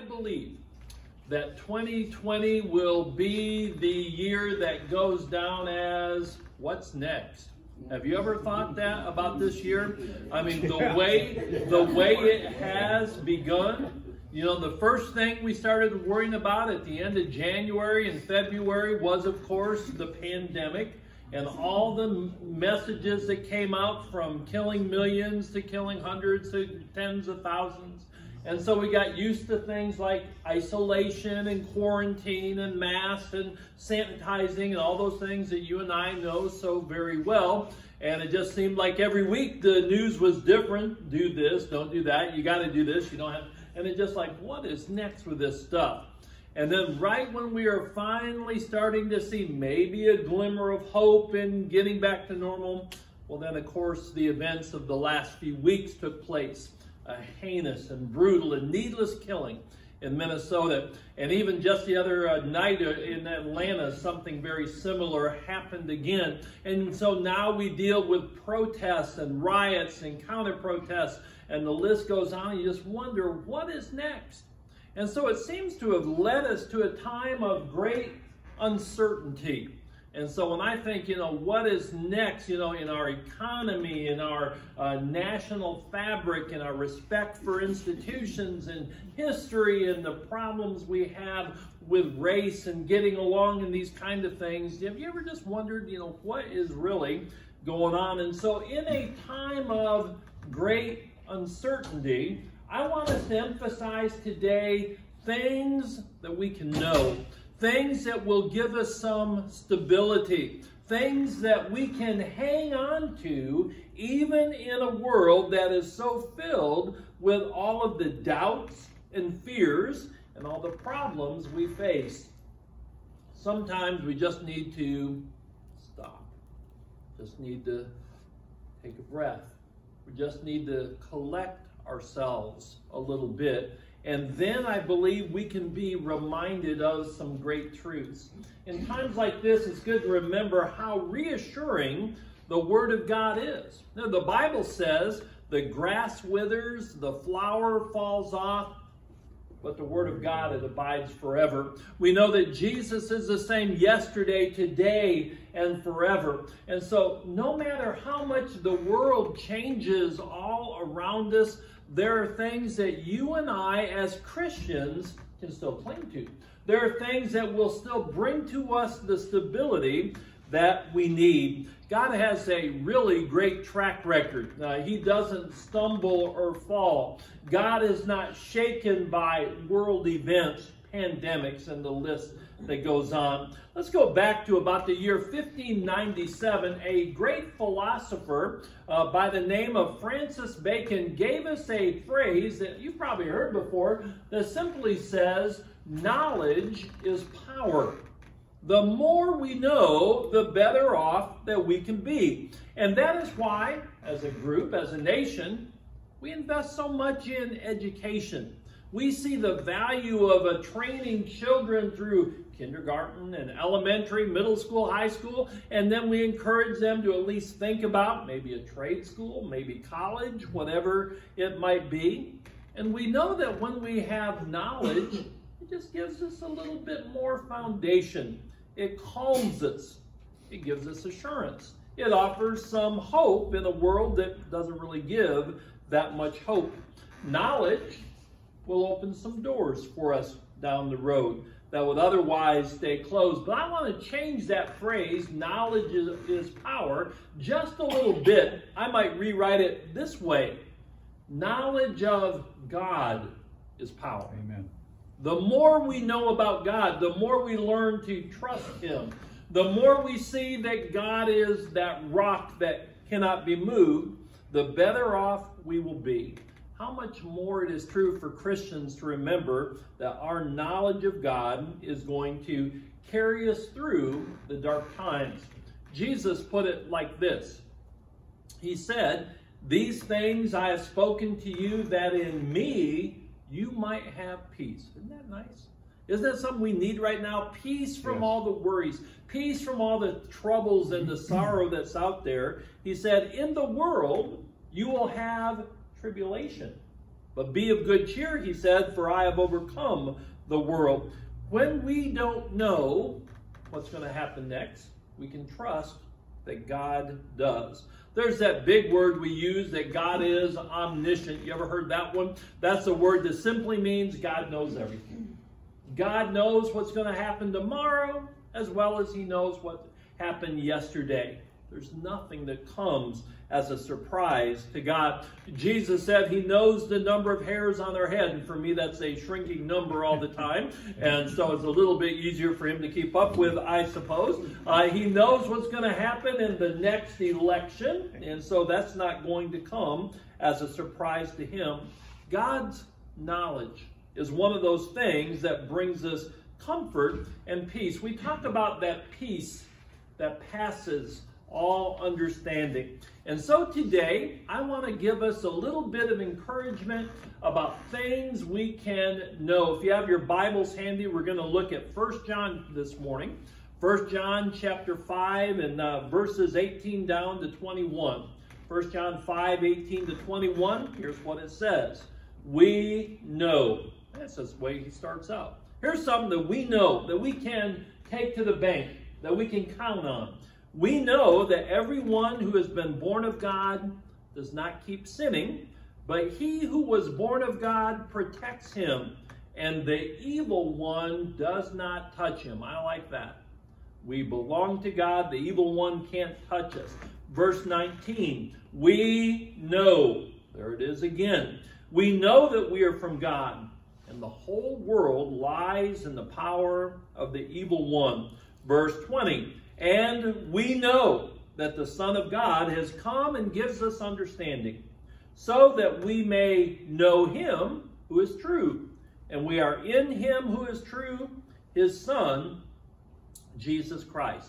I believe that 2020 will be the year that goes down as what's next. Have you ever thought that about this year? I mean, the way the way it has begun. You know, the first thing we started worrying about at the end of January and February was, of course, the pandemic and all the messages that came out from killing millions to killing hundreds to tens of thousands. And so we got used to things like isolation and quarantine and masks and sanitizing and all those things that you and I know so very well. And it just seemed like every week the news was different. Do this, don't do that. You got to do this. You don't have. And it's just like, what is next with this stuff? And then right when we are finally starting to see maybe a glimmer of hope in getting back to normal, well then of course the events of the last few weeks took place. A heinous and brutal and needless killing in Minnesota. And even just the other uh, night uh, in Atlanta, something very similar happened again. And so now we deal with protests and riots and counter protests, and the list goes on. You just wonder what is next. And so it seems to have led us to a time of great uncertainty. And so when I think, you know, what is next, you know, in our economy, in our uh, national fabric, in our respect for institutions and history and the problems we have with race and getting along and these kind of things, have you ever just wondered, you know, what is really going on? And so in a time of great uncertainty, I want us to emphasize today things that we can know, things that will give us some stability, things that we can hang on to even in a world that is so filled with all of the doubts and fears and all the problems we face. Sometimes we just need to stop, just need to take a breath. We just need to collect ourselves a little bit. And then I believe we can be reminded of some great truths. In times like this, it's good to remember how reassuring the Word of God is. Now, the Bible says the grass withers, the flower falls off, but the Word of God, it abides forever. We know that Jesus is the same yesterday, today, and forever. And so, no matter how much the world changes all around us, there are things that you and I, as Christians, can still cling to. There are things that will still bring to us the stability that we need. God has a really great track record. Uh, he doesn't stumble or fall. God is not shaken by world events, pandemics, and the list that goes on. Let's go back to about the year 1597. A great philosopher uh, by the name of Francis Bacon gave us a phrase that you've probably heard before that simply says, Knowledge is power. The more we know, the better off that we can be. And that is why, as a group, as a nation, we invest so much in education. We see the value of training children through kindergarten and elementary, middle school, high school, and then we encourage them to at least think about maybe a trade school, maybe college, whatever it might be. And we know that when we have knowledge, it just gives us a little bit more foundation. It calms us. It gives us assurance. It offers some hope in a world that doesn't really give that much hope. Knowledge will open some doors for us down the road that would otherwise stay closed. But I want to change that phrase, knowledge is, is power, just a little bit. I might rewrite it this way knowledge of God is power. Amen. The more we know about God, the more we learn to trust Him. The more we see that God is that rock that cannot be moved, the better off we will be how much more it is true for Christians to remember that our knowledge of God is going to carry us through the dark times. Jesus put it like this He said, These things I have spoken to you, that in me you might have peace. Isn't that nice? Isn't that something we need right now? Peace from yes. all the worries, peace from all the troubles and the sorrow that's out there. He said, In the world, you will have tribulation. But be of good cheer, he said, for I have overcome the world. When we don't know what's going to happen next, we can trust that God does. There's that big word we use that God is omniscient. You ever heard that one? That's a word that simply means God knows everything. God knows what's going to happen tomorrow as well as he knows what happened yesterday. There's nothing that comes as a surprise to God. Jesus said he knows the number of hairs on their head, and for me that's a shrinking number all the time, and so it's a little bit easier for him to keep up with, I suppose. Uh, he knows what's going to happen in the next election, and so that's not going to come as a surprise to him. God's knowledge is one of those things that brings us comfort and peace. We talk about that peace that passes all understanding. And so today, I want to give us a little bit of encouragement about things we can know. If you have your Bibles handy, we're going to look at First John this morning. First John chapter 5 and uh, verses 18 down to 21. First John 5, 18 to 21, here's what it says. We know. That's the way he starts out. Here's something that we know, that we can take to the bank, that we can count on. We know that everyone who has been born of God does not keep sinning, but he who was born of God protects him, and the evil one does not touch him. I like that. We belong to God. The evil one can't touch us. Verse 19, we know, there it is again, we know that we are from God, and the whole world lies in the power of the evil one. Verse 20, and we know that the Son of God has come and gives us understanding, so that we may know him who is true. And we are in him who is true, his Son, Jesus Christ.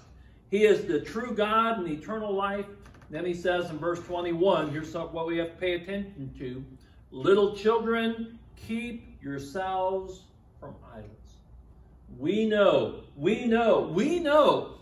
He is the true God and eternal life. Then he says in verse 21, here's what we have to pay attention to. Little children, keep yourselves from idols. We know, we know, we know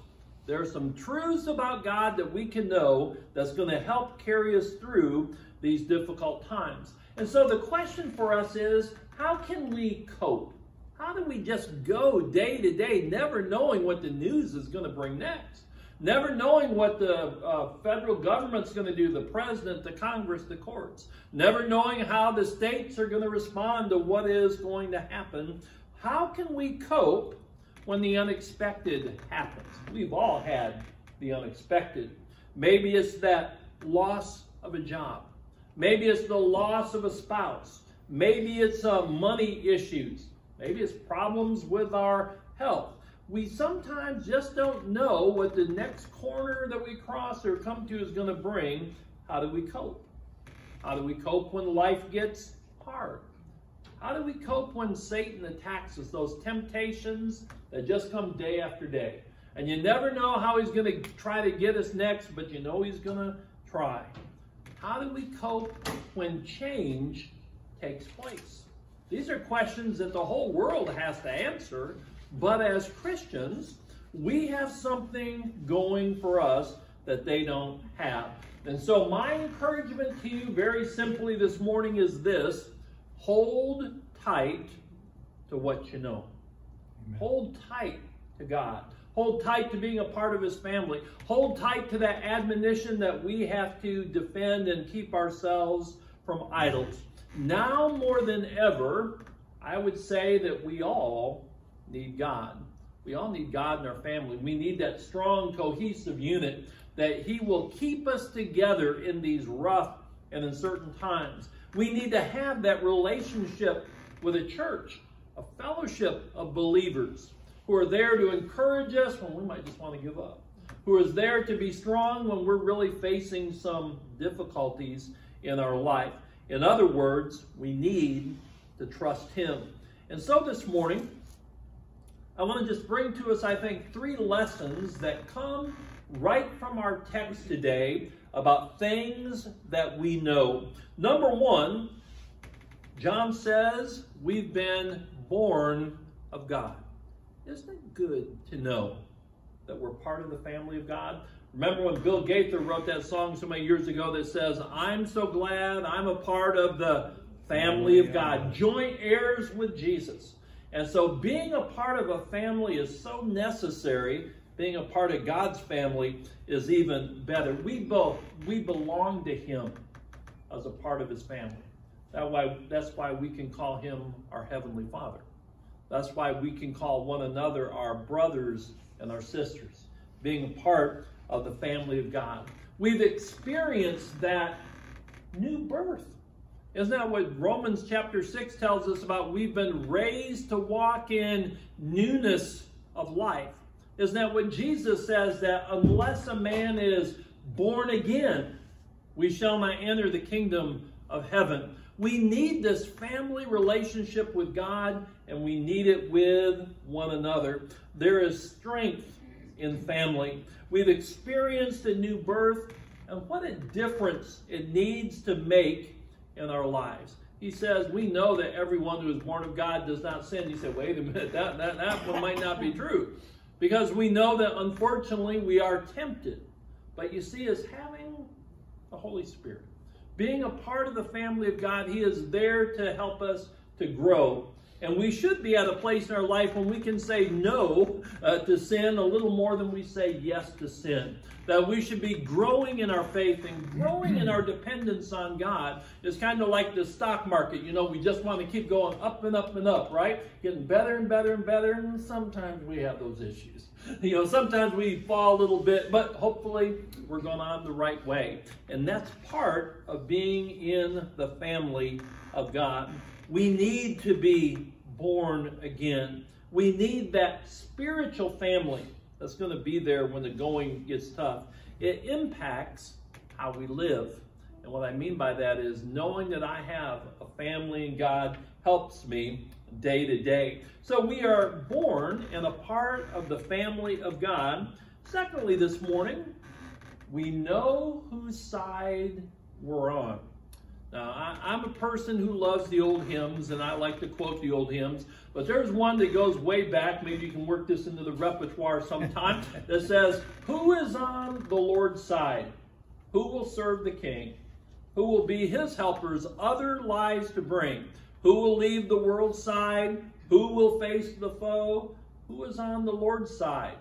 there are some truths about God that we can know that's going to help carry us through these difficult times. And so the question for us is, how can we cope? How do we just go day to day, never knowing what the news is going to bring next? Never knowing what the uh, federal government's going to do, the president, the Congress, the courts. Never knowing how the states are going to respond to what is going to happen. How can we cope when the unexpected happens. We've all had the unexpected. Maybe it's that loss of a job. Maybe it's the loss of a spouse. Maybe it's uh, money issues. Maybe it's problems with our health. We sometimes just don't know what the next corner that we cross or come to is going to bring. How do we cope? How do we cope when life gets hard? How do we cope when Satan attacks us? Those temptations that just come day after day. And you never know how he's going to try to get us next, but you know he's going to try. How do we cope when change takes place? These are questions that the whole world has to answer, but as Christians, we have something going for us that they don't have. And so my encouragement to you very simply this morning is this hold tight to what you know. Amen. Hold tight to God. Hold tight to being a part of his family. Hold tight to that admonition that we have to defend and keep ourselves from idols. Now more than ever, I would say that we all need God. We all need God in our family. We need that strong, cohesive unit that He will keep us together in these rough and uncertain times. We need to have that relationship with a church, a fellowship of believers who are there to encourage us when we might just want to give up, who is there to be strong when we're really facing some difficulties in our life. In other words, we need to trust Him. And so this morning, I want to just bring to us, I think, three lessons that come right from our text today about things that we know. Number one, John says we've been born of God. Isn't it good to know that we're part of the family of God? Remember when Bill Gaither wrote that song so many years ago that says, I'm so glad I'm a part of the family of God, joint heirs with Jesus. And so being a part of a family is so necessary. Being a part of God's family is even better. We both, we belong to him as a part of his family. That why, that's why we can call him our Heavenly Father. That's why we can call one another our brothers and our sisters, being a part of the family of God. We've experienced that new birth. Isn't that what Romans chapter 6 tells us about? We've been raised to walk in newness of life. Isn't that what Jesus says that unless a man is born again, we shall not enter the kingdom of heaven? We need this family relationship with God and we need it with one another. There is strength in family. We've experienced a new birth and what a difference it needs to make in our lives. He says, we know that everyone who is born of God does not sin. He said, wait a minute, that, that, that one might not be true. Because we know that unfortunately we are tempted. But you see, as having the Holy Spirit, being a part of the family of God, He is there to help us to grow. And we should be at a place in our life when we can say no uh, to sin a little more than we say yes to sin. That we should be growing in our faith and growing in our dependence on God. It's kind of like the stock market. You know, we just want to keep going up and up and up, right? Getting better and better and better. And sometimes we have those issues. You know, sometimes we fall a little bit, but hopefully we're going on the right way. And that's part of being in the family of God. We need to be born again. We need that spiritual family that's going to be there when the going gets tough. It impacts how we live. And what I mean by that is knowing that I have a family and God helps me day to day. So we are born and a part of the family of God. Secondly, this morning, we know whose side we're on. Now, I, am a person who loves the old hymns, and I like to quote the old hymns, but there's one that goes way back. Maybe you can work this into the repertoire sometime that says, Who is on the Lord's side? Who will serve the king? Who will be his helpers other lives to bring? Who will leave the world's side? Who will face the foe? Who is on the Lord's side?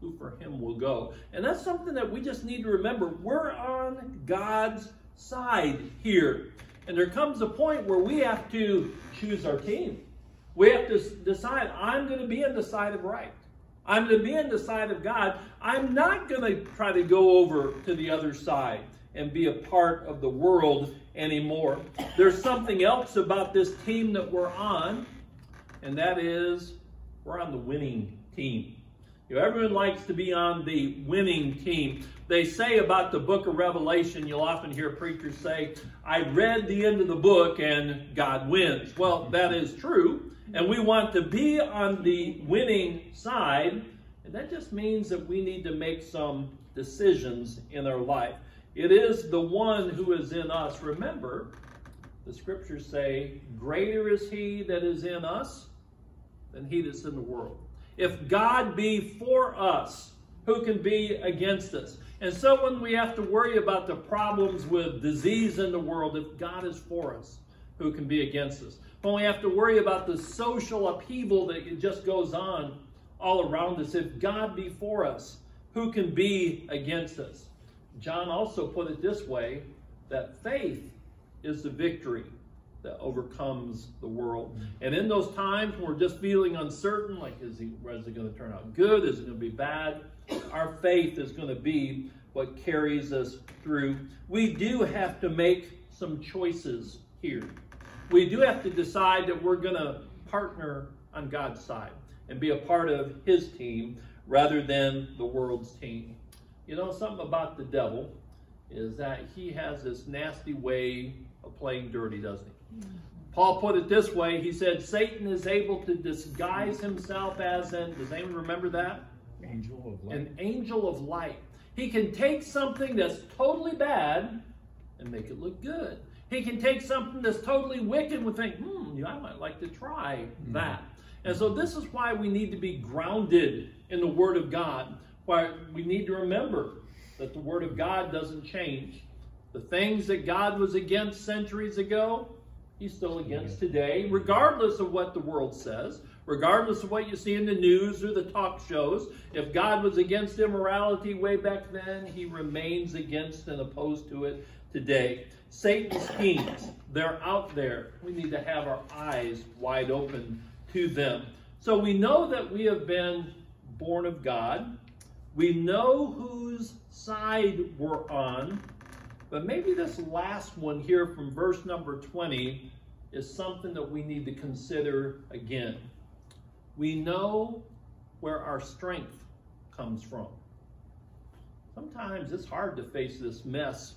Who for him will go? And that's something that we just need to remember. We're on God's side here. And there comes a point where we have to choose our team. We have to decide, I'm going to be on the side of right. I'm going to be on the side of God. I'm not going to try to go over to the other side and be a part of the world anymore. There's something else about this team that we're on, and that is we're on the winning team. You know, everyone likes to be on the winning team. They say about the book of Revelation, you'll often hear preachers say, I read the end of the book and God wins. Well, that is true. And we want to be on the winning side. And that just means that we need to make some decisions in our life. It is the one who is in us. Remember, the scriptures say, Greater is he that is in us than he that's in the world. If God be for us, who can be against us? And so when we have to worry about the problems with disease in the world, if God is for us, who can be against us? When we have to worry about the social upheaval that just goes on all around us, if God be for us, who can be against us? John also put it this way that faith is the victory that overcomes the world. Mm-hmm. And in those times when we're just feeling uncertain, like is, he, is it going to turn out good? Is it going to be bad? Our faith is going to be what carries us through. We do have to make some choices here. We do have to decide that we're going to partner on God's side and be a part of his team rather than the world's team. You know, something about the devil is that he has this nasty way of playing dirty, doesn't he? Paul put it this way. He said, Satan is able to disguise himself as an, does anyone remember that? Angel of light. An angel of light. He can take something that's totally bad and make it look good. He can take something that's totally wicked and think, hmm, I might like to try mm-hmm. that. And so this is why we need to be grounded in the Word of God. Why we need to remember that the Word of God doesn't change. The things that God was against centuries ago, He's still against today, regardless of what the world says, regardless of what you see in the news or the talk shows. If God was against immorality way back then, he remains against and opposed to it today. Satan's schemes, they're out there. We need to have our eyes wide open to them. So we know that we have been born of God. We know whose side we're on. But maybe this last one here from verse number 20 is something that we need to consider again. We know where our strength comes from. Sometimes it's hard to face this mess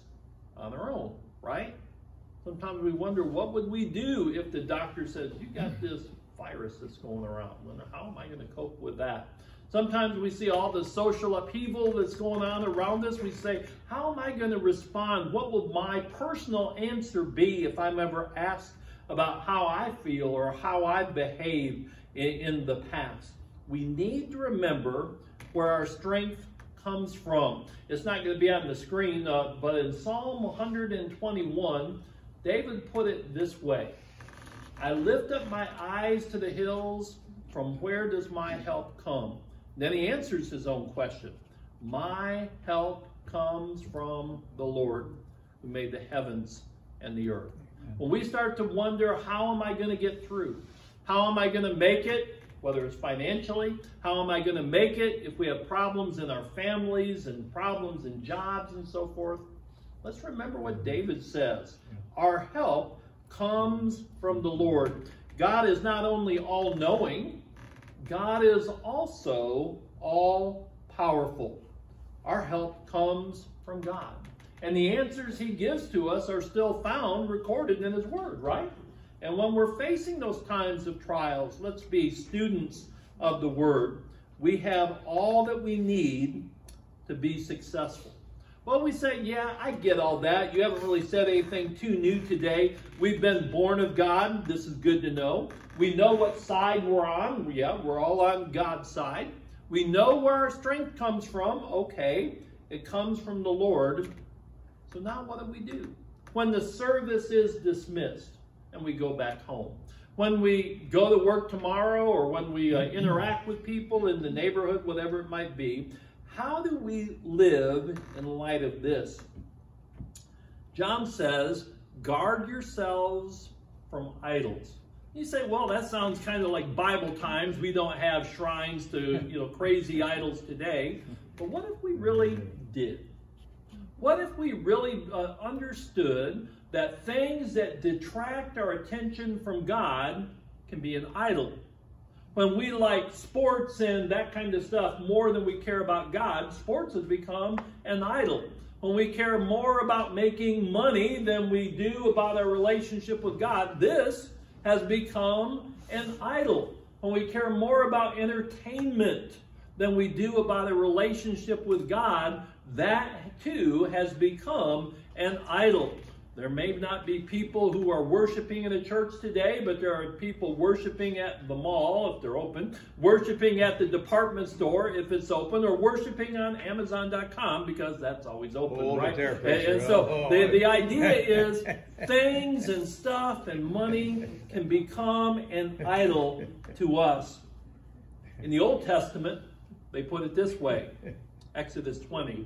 on our own, right? Sometimes we wonder what would we do if the doctor says, you got this virus that's going around. How am I going to cope with that? Sometimes we see all the social upheaval that's going on around us. We say, how am I going to respond? What will my personal answer be if I'm ever asked about how I feel or how I behave in, the past? We need to remember where our strength comes from. It's not going to be on the screen, uh, but in Psalm 121, David put it this way I lift up my eyes to the hills. From where does my help come? Then he answers his own question. My help comes from the Lord who made the heavens and the earth. When we start to wonder, how am I going to get through? How am I going to make it? Whether it's financially, how am I going to make it if we have problems in our families and problems in jobs and so forth? Let's remember what David says. Our help comes from the Lord. God is not only all knowing, God is also all powerful. Our help comes from God. And the answers he gives to us are still found recorded in his word, right? And when we're facing those times of trials, let's be students of the word. We have all that we need to be successful. Well, we say, yeah, I get all that. You haven't really said anything too new today. We've been born of God. This is good to know. We know what side we're on. Yeah, we're all on God's side. We know where our strength comes from. Okay, it comes from the Lord. So now what do we do? When the service is dismissed and we go back home, when we go to work tomorrow or when we uh, interact with people in the neighborhood, whatever it might be, how do we live in light of this? John says, guard yourselves from idols. You say, well, that sounds kind of like Bible times. We don't have shrines to, you know, crazy idols today. But what if we really did? What if we really uh, understood that things that detract our attention from God can be an idol? when we like sports and that kind of stuff more than we care about God, sports has become an idol. When we care more about making money than we do about our relationship with God, this has become an idol. When we care more about entertainment than we do about a relationship with God, that too has become an idol. There may not be people who are worshiping in a church today, but there are people worshiping at the mall if they're open, worshiping at the department store if it's open, or worshiping on Amazon.com because that's always open, Hold right? There, and, and, so oh, the, the idea is things and stuff and money can become an idol to us. In the Old Testament, they put it this way Exodus 20.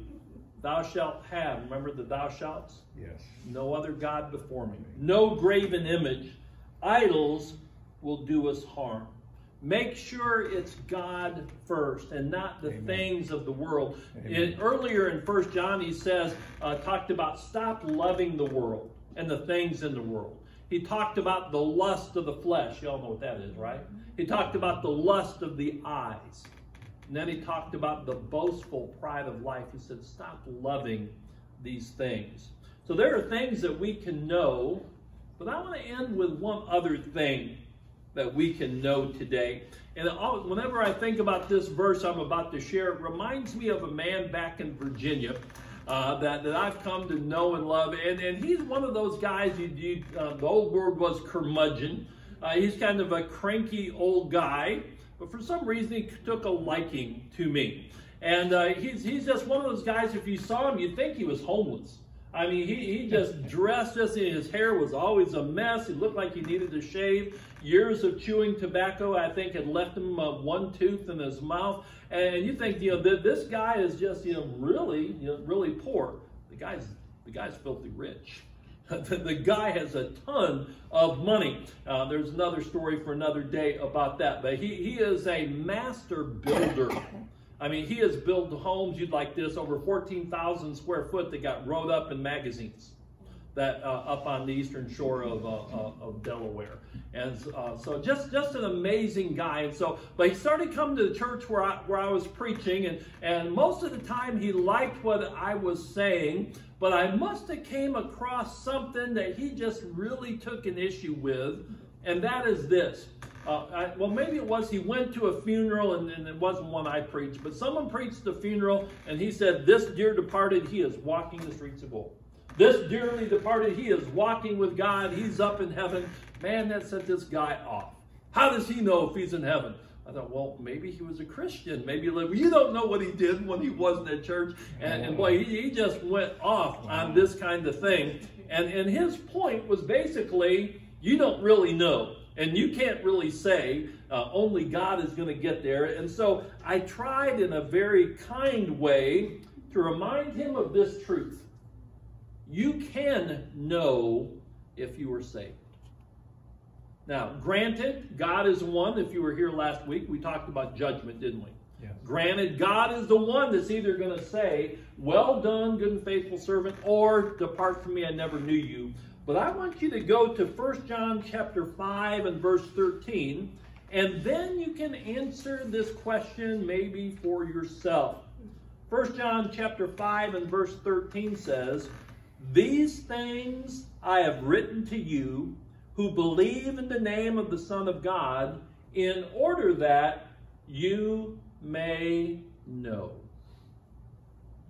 Thou shalt have, remember the thou shalts? Yes. No other God before me. No graven image. Idols will do us harm. Make sure it's God first and not the Amen. things of the world. In, earlier in First John, he says, uh, talked about stop loving the world and the things in the world. He talked about the lust of the flesh. Y'all know what that is, right? He talked about the lust of the eyes. And then he talked about the boastful pride of life. He said, stop loving these things. So there are things that we can know, but I want to end with one other thing that we can know today. And whenever I think about this verse I'm about to share, it reminds me of a man back in Virginia uh, that, that I've come to know and love. And, and he's one of those guys, you, you, uh, the old word was curmudgeon. Uh, he's kind of a cranky old guy, but for some reason he took a liking to me. And uh, he's, he's just one of those guys, if you saw him, you'd think he was homeless. I mean, he, he just dressed just his hair was always a mess. He looked like he needed to shave. Years of chewing tobacco, I think, had left him uh, one tooth in his mouth. And you think, you know, th- this guy is just, you know, really, you know, really poor. The guy's the guy's filthy rich. the, guy has a ton of money. Uh, there's another story for another day about that. But he, he is a master builder. I mean, he has built homes you'd like this over 14,000 square foot that got wrote up in magazines that uh, up on the eastern shore of, uh, uh, of Delaware. And uh, so just, just an amazing guy. And so, but he started coming to the church where I, where I was preaching and, and most of the time he liked what I was saying, but I must have came across something that he just really took an issue with. And that is this. Uh, I, well, maybe it was he went to a funeral and, and, it wasn't one I preached, but someone preached the funeral and he said, This dear departed, he is walking the streets of gold. This dearly departed, he is walking with God. He's up in heaven. Man, that set this guy off. How does he know if he's in heaven? I thought, well, maybe he was a Christian. Maybe like, you don't know what he did when he wasn't at church. And, and boy, he, he, just went off on this kind of thing. And, and his point was basically, you don't really know. And you can't really say, uh, only God is going to get there. And so I tried in a very kind way to remind him of this truth. You can know if you are saved. Now, granted, God is one. If you were here last week, we talked about judgment, didn't we? Yes. Granted, God is the one that's either going to say, Well done, good and faithful servant, or Depart from me, I never knew you. But I want you to go to 1 John chapter 5 and verse 13, and then you can answer this question maybe for yourself. 1 John chapter 5 and verse 13 says, These things I have written to you who believe in the name of the Son of God, in order that you may know.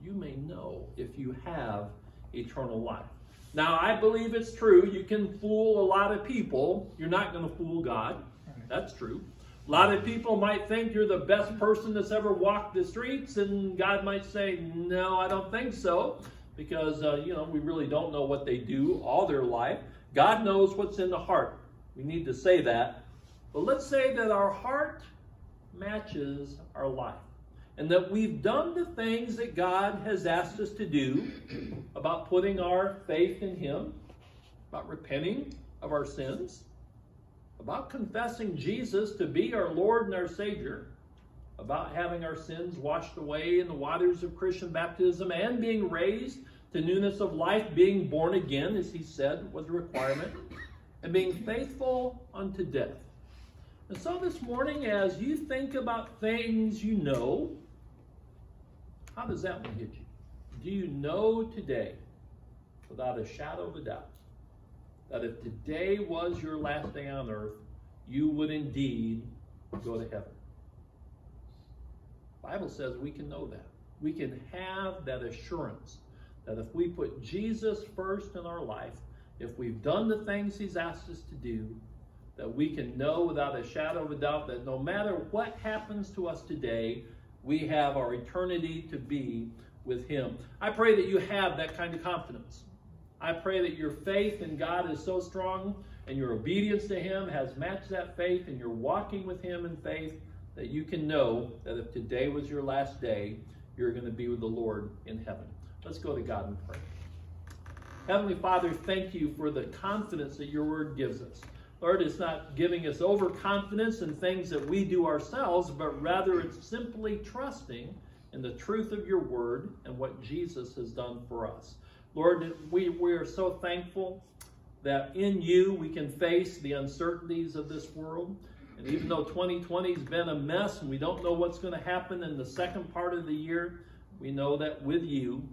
You may know if you have eternal life. Now, I believe it's true. You can fool a lot of people. You're not going to fool God. That's true. A lot of people might think you're the best person that's ever walked the streets, and God might say, No, I don't think so, because, uh, you know, we really don't know what they do all their life. God knows what's in the heart. We need to say that. But let's say that our heart matches our life and that we've done the things that God has asked us to do about putting our faith in Him, about repenting of our sins, about confessing Jesus to be our Lord and our Savior, about having our sins washed away in the waters of Christian baptism and being raised to newness of life, being born again, as He said was a requirement, and being faithful unto death. And so this morning, as you think about things you know, how does that one hit you? Do you know today, without a shadow of a doubt, that if today was your last day on earth, you would indeed go to heaven? The Bible says we can know that. We can have that assurance that if we put Jesus first in our life, if we've done the things he's asked us to do, that we can know without a shadow of a doubt that no matter what happens to us today, we have our eternity to be with him. I pray that you have that kind of confidence. I pray that your faith in God is so strong and your obedience to him has matched that faith and you're walking with him in faith that you can know that if today was your last day, you're going to be with the Lord in heaven. Let's go to God and pray. Heavenly Father, thank you for the confidence that your word gives us. Lord, it's not giving us overconfidence in things that we do ourselves, but rather it's simply trusting in the truth of your word and what Jesus has done for us. Lord, we, we are so thankful that in you we can face the uncertainties of this world. And even though 2020 has been a mess and we don't know what's going to happen in the second part of the year, we know that with you,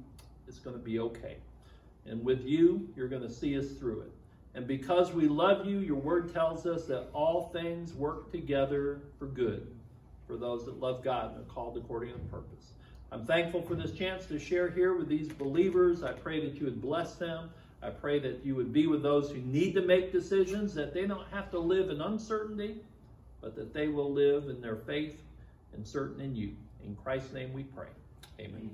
it's going to be okay. And with you, you're going to see us through it. And because we love you, your word tells us that all things work together for good for those that love God and are called according to purpose. I'm thankful for this chance to share here with these believers. I pray that you would bless them. I pray that you would be with those who need to make decisions, that they don't have to live in uncertainty, but that they will live in their faith and certain in you. In Christ's name we pray. Amen.